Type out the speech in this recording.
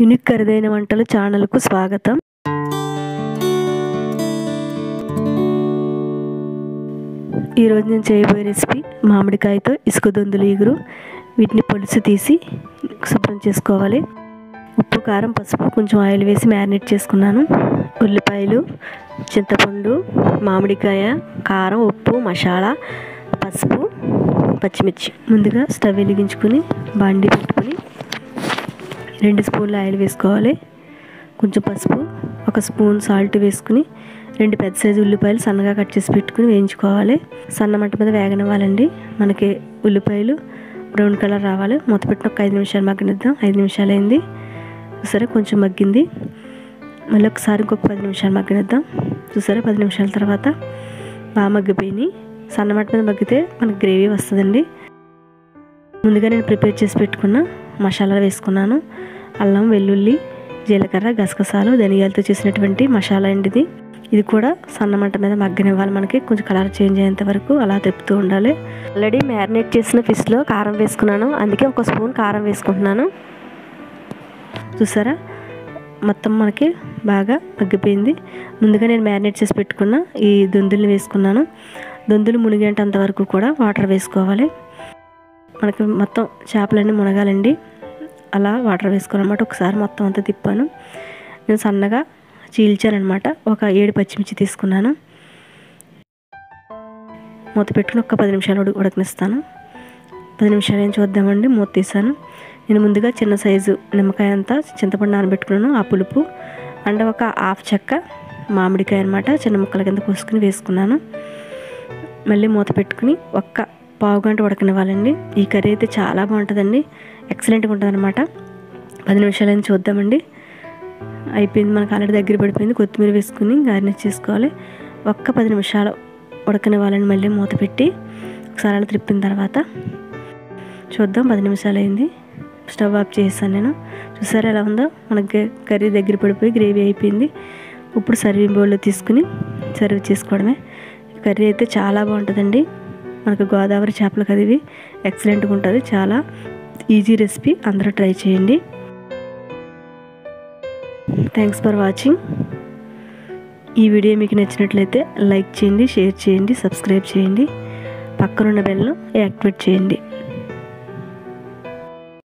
Unique ఖరీదైన వంటలు ఛానల్కు స్వాగతం. ఈరోజు నేను చేయబోయే రెసిపీ మామిడికాయతో ఇసుక దొందులు ఇగురు వీటిని పులుసు తీసి శుభ్రం చేసుకోవాలి. ఉప్పు కారం పసుపు కొంచెం ఆయిల్ వేసి మ్యారినేట్ చేసుకున్నాను. ఉల్లిపాయలు చింతపండు మామిడికాయ కారం ఉప్పు మసాలా పసుపు పచ్చిమిర్చి. ముందుగా స్టవ్ వెలిగించుకొని బండి పెట్టుకొని రెండు స్పూన్ల ఆయిల్ వేసుకోవాలి. కొంచెం పసుపు ఒక స్పూన్ సాల్ట్ వేసుకుని రెండు పెద్ద సైజు ఉల్లిపాయలు సన్నగా కట్ చేసి పెట్టుకుని వేయించుకోవాలి. సన్న మంట మీద వేగనివ్వాలండి. మనకి ఉల్లిపాయలు బ్రౌన్ కలర్ రావాలి. మూత పెట్టిన ఒక ఐదు నిమిషాలు మగ్గనిద్దాం. ఐదు నిమిషాలు అయింది. చూసారా? కొంచెం మగ్గింది. మళ్ళీ ఒకసారి ఇంకొక పది నిమిషాలు మగ్గనిద్దాం. చూసారా? పది నిమిషాల తర్వాత బాగా మగ్గిపోయినాయి. సన్నమాట మీద మగ్గితే మనకి గ్రేవీ వస్తుందండి. ముందుగా నేను ప్రిపేర్ చేసి పెట్టుకున్న మసాలా వేసుకున్నాను. అల్లం వెల్లుల్లి జీలకర్ర గసగసాలు ధనియాలతో చేసినటువంటి మసాలా అండి ఇది ఇది కూడా సన్న మంట మీద మగ్గనివ్వాలి మనకి. కొంచెం కలర్ చేంజ్ అయ్యేంత వరకు అలా తిప్పుతూ ఉండాలి. ఆల్రెడీ మ్యారినేట్ చేసిన ఫిష్లో కారం వేసుకున్నాను. అందుకే ఒక స్పూన్ కారం వేసుకుంటున్నాను. చూసారా? మొత్తం మనకి బాగా మగ్గిపోయింది. ముందుగా నేను మ్యారినేట్ చేసి పెట్టుకున్న ఈ దొందుల్ని వేసుకున్నాను. దొందులు మునిగేంత వరకు కూడా వాటర్ వేసుకోవాలి. మనకి మొత్తం చేపలన్నీ మునగాలండి. అలా వాటర్ వేసుకోవాలన్నమాట ఒకసారి మొత్తం అంతా తిప్పాను. నేను సన్నగా చీల్చానమాట ఒక ఏడు పచ్చిమిర్చి తీసుకున్నాను. మూత పెట్టుకుని ఒక పది నిమిషాలు ఉడి ఉడకనిస్తాను. పది నిమిషాలు ఏం చూద్దామండి? మూత తీసాను నేను ముందుగా చిన్న సైజు నిమ్మకాయ అంతా చింతపండు నానబెట్టుకున్నాను. ఆ పులుపు అండ్ ఒక హాఫ్ చెక్క మామిడికాయ అనమాట చిన్న ముక్కల కింద కోసుకుని వేసుకున్నాను. మళ్ళీ మూత పెట్టుకుని ఒక్క పావు గంట ఉడకనివ్వాలండి ఈ కర్రీ అయితే చాలా బాగుంటుందండి. ఎక్సలెంట్గా ఉంటుంది అనమాట పది నిమిషాలు అయింది చూద్దామండి. అయిపోయింది మనకు ఆల్రెడీ దగ్గర పడిపోయింది. కొత్తిమీర వేసుకుని గార్నిష్ చేసుకోవాలి. ఒక్క పది నిమిషాలు ఉడకనివ్వాలని మళ్ళీ మూత పెట్టి ఒకసారి అలా త్రిప్పిన తర్వాత చూద్దాం. పది నిమిషాలు అయింది స్టవ్ ఆఫ్ చేసాను నేను. చూసారా ఎలా ఉందో? మనకి కర్రీ దగ్గర పడిపోయి గ్రేవీ అయిపోయింది. ఇప్పుడు సర్వింగ్ బౌల్లో తీసుకుని సర్వ్ చేసుకోవడమే. కర్రీ అయితే చాలా బాగుంటుందండి. మనకు గోదావరి చేపలు కదివి ఎక్సలెంట్గా ఉంటుంది. చాలా ఈజీ రెసిపీ. అందరూ ట్రై చేయండి. థ్యాంక్స్ ఫర్ వాచింగ్ ఈ వీడియో మీకు నచ్చినట్లయితే లైక్ చేయండి షేర్ చేయండి సబ్స్క్రైబ్ చేయండి. పక్కనున్న బెల్ను యాక్టివేట్ చేయండి.